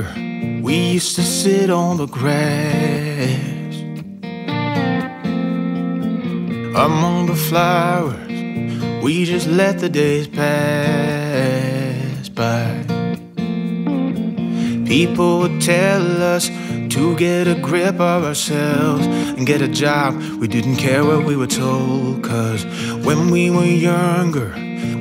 younger, we used to sit on the grass among the flowers. We just let the days pass by. People would tell us to get a grip of ourselves and get a job. We didn't care what we were told, cause when we were younger,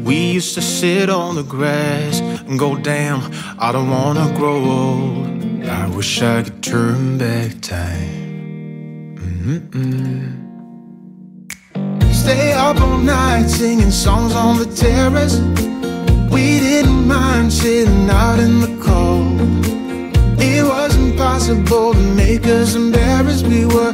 we used to sit on the grass and go, damn, I don't wanna grow old. I wish I could turn back time. Mm-mm. Stay up all night singing songs on the terrace. We didn't mind sitting out in the cold. It was impossible to make us embarrassed. We were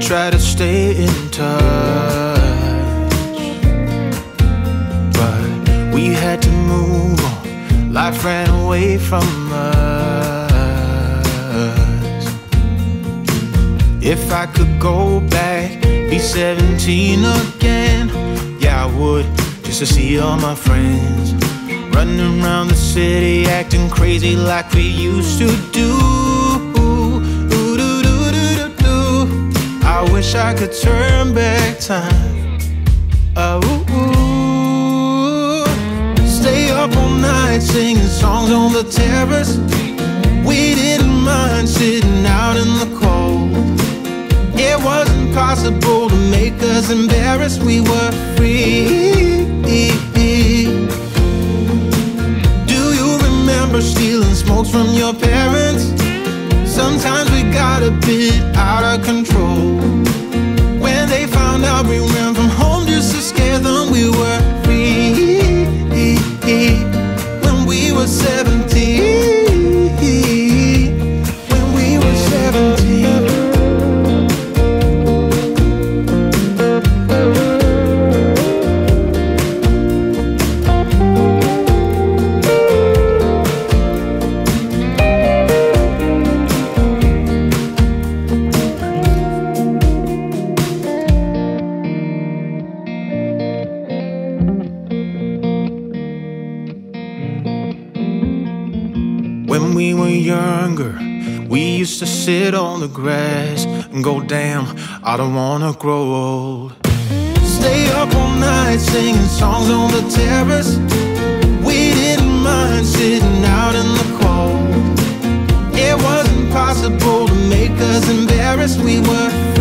tried to stay in touch. But we had to move on. Life ran away from us. If I could go back, be 17 again, yeah, I would, just to see all my friends. Running around the city, acting crazy like we used to do. Wish I could turn back time. Oh, stay up all night singing songs on the terrace. We didn't mind sitting out in the cold. It wasn't possible to make us embarrassed. We were free. Do you remember stealing smokes from your parents? Sometimes got a bit out of control. When they found out we ran from home just to scare them, we were free. When we were 17. Younger, we used to sit on the grass and go, damn, I don't wanna grow old. Stay up all night singing songs on the terrace. We didn't mind sitting out in the cold. It wasn't possible to make us embarrassed. We were.